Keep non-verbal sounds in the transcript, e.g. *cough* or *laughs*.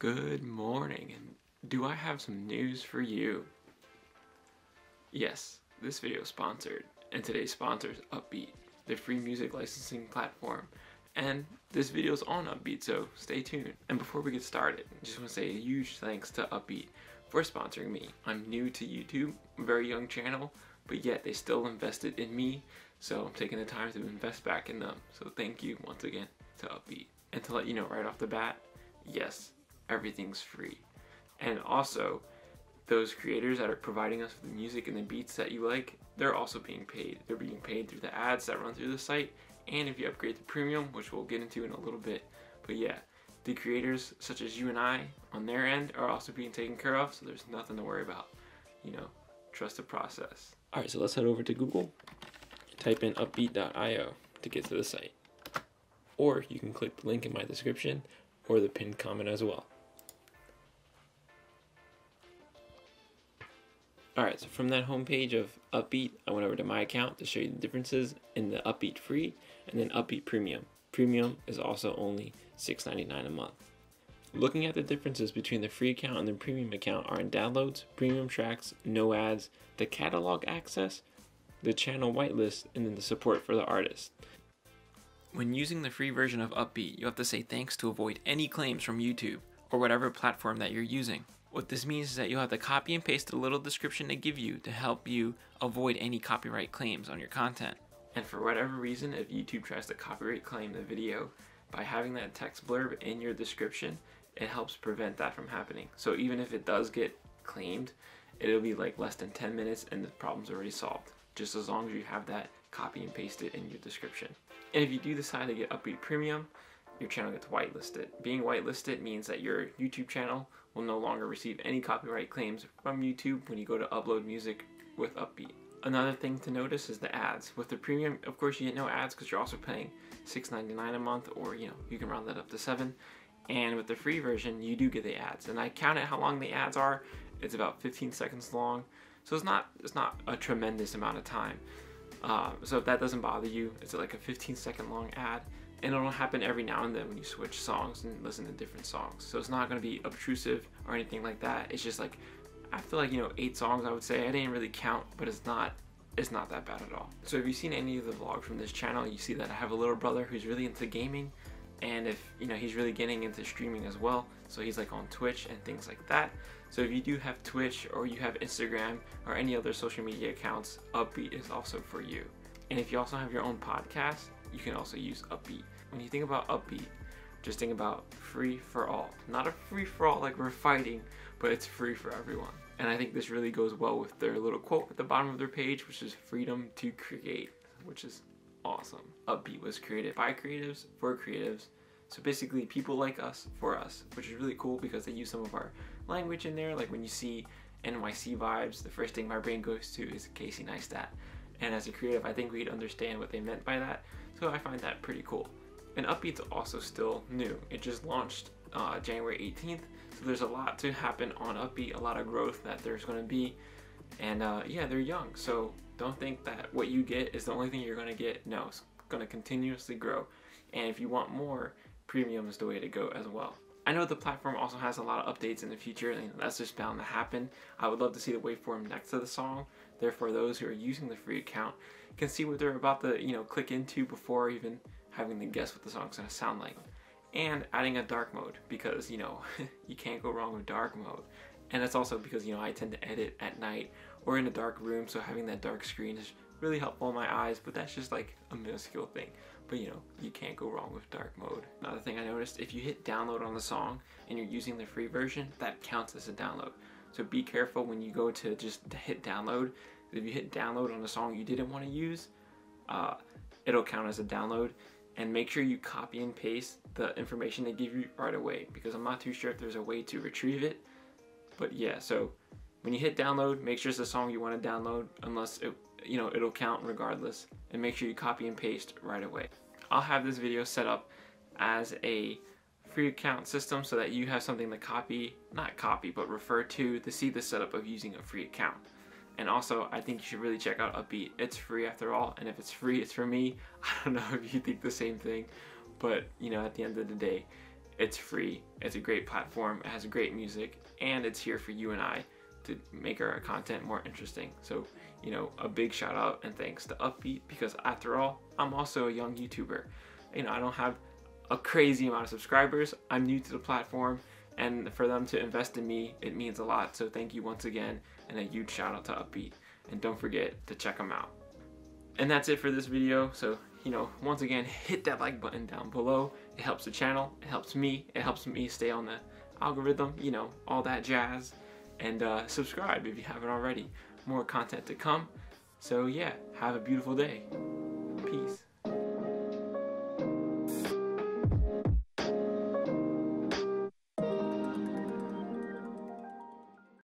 Good morning, and do I have some news for you? Yes, this video is sponsored, and today's sponsor is Uppbeat, the free music licensing platform. And this video is on Uppbeat, so stay tuned. And before we get started, I just want to say a huge thanks to Uppbeat for sponsoring me. I'm new to YouTube, very young channel, but yet they still invested in me, so I'm taking the time to invest back in them. So thank you once again to Uppbeat. And to let you know right off the bat, yes, everything's free. And also, those creators that are providing us with the music and the beats that you like, they're also being paid. They're being paid through the ads that run through the site, and if you upgrade to premium, which we'll get into in a little bit. But yeah, the creators such as you and I on their end are also being taken care of, so there's nothing to worry about. You know, trust the process. All right, so let's head over to Google, type in uppbeat.io to get to the site. Or you can click the link in my description or the pinned comment as well. Alright, so from that homepage of Uppbeat, I went over to my account to show you the differences in the Uppbeat Free and then Uppbeat Premium. Premium is also only $6.99 a month. Looking at the differences between the free account and the premium account are in downloads, premium tracks, no ads, the catalog access, the channel whitelist, and then the support for the artist. When using the free version of Uppbeat, you have to say thanks to avoid any claims from YouTube or whatever platform that you're using. What this means is that you'll have to copy and paste the little description they give you to help you avoid any copyright claims on your content. And for whatever reason, if YouTube tries to copyright claim the video, by having that text blurb in your description, it helps prevent that from happening. So even if it does get claimed, it'll be like less than 10 minutes and the problem's already solved. Just as long as you have that copy and paste it in your description. And if you do decide to get Uppbeat Premium, your channel gets whitelisted. Being whitelisted means that your YouTube channel will no longer receive any copyright claims from YouTube when you go to upload music with Uppbeat. Another thing to notice is the ads. With the premium, of course, you get no ads because you're also paying $6.99 a month, or you know, you can round that up to seven. And with the free version, you do get the ads. And I counted how long the ads are. It's about 15 seconds long, so it's not it's not a tremendous amount of time. Uh, so if that doesn't bother you, it's like a 15 second long ad and it'll happen every now and then when you switch songs and listen to different songs. So it's not going to be obtrusive or anything like that. It's just like I feel like you know eight songs. I would say I didn't really count, but it's not it's not that bad at all. So if you've seen any of the vlogs from this channel, you see that I have a little brother who's really into gaming, and if you know he's really getting into streaming as well. So he's like on Twitch and things like that. So if you do have Twitch or you have Instagram or any other social media accounts, Uppbeat is also for you. And if you also have your own podcast, you can also use Uppbeat. When you think about Uppbeat, just think about free for all. Not a free for all like we're fighting, but it's free for everyone. And I think this really goes well with their little quote at the bottom of their page, which is freedom to create, which is awesome. Uppbeat was created by creatives for creatives. So basically people like us for us, which is really cool because they use some of our language in there. Like when you see NYC vibes, the first thing my brain goes to is Casey Neistat. And as a creative, I think we'd understand what they meant by that. So I find that pretty cool. And Uppbeat's also still new. It just launched uh, January 18th. So there's a lot to happen on Uppbeat, a lot of growth that there's going to be. And uh, yeah, they're young. So don't think that what you get is the only thing you're going to get. No, it's going to continuously grow. And if you want more, premium is the way to go as well. I know the platform also has a lot of updates in the future, and that's just bound to happen. I would love to see the waveform next to the song. Therefore, those who are using the free account can see what they're about to, you know, click into before even having to guess what the song's gonna sound like. And adding a dark mode because, you know, *laughs* you can't go wrong with dark mode. And that's also because, you know, I tend to edit at night or in a dark room, so having that dark screen is really helpful on my eyes, but that's just like a minuscule thing. But you know, you can't go wrong with dark mode. Another thing I noticed, if you hit download on the song and you're using the free version, that counts as a download. So be careful when you go to just hit download. If you hit download on a song you didn't want to use, uh, it'll count as a download. And make sure you copy and paste the information they give you right away because I'm not too sure if there's a way to retrieve it. But yeah, so when you hit download, make sure it's the song you want to download unless it you know, it'll count regardless. And make sure you copy and paste right away. I'll have this video set up as a free account system so that you have something to copy, not copy, but refer to to see the setup of using a free account. And also, I think you should really check out Uppbeat. It's free after all, and if it's free, it's for me. *laughs* I don't know if you think the same thing, but you know, at the end of the day, It's free. It's a great platform. It has great music, and it's here for you and I to make our content more interesting. So, you know, a big shout out and thanks to Uppbeat because after all, I'm also a young YouTuber. You know, I don't have a crazy amount of subscribers. I'm new to the platform, and for them to invest in me, it means a lot. So, thank you once again, and a huge shout out to Uppbeat. And don't forget to check them out. And that's it for this video. So, you know, once again, hit that like button down below. It helps the channel, it helps me, it helps me stay on the algorithm, you know, all that jazz. And uh, subscribe if you haven't already. More content to come. So, yeah, have a beautiful day. Peace.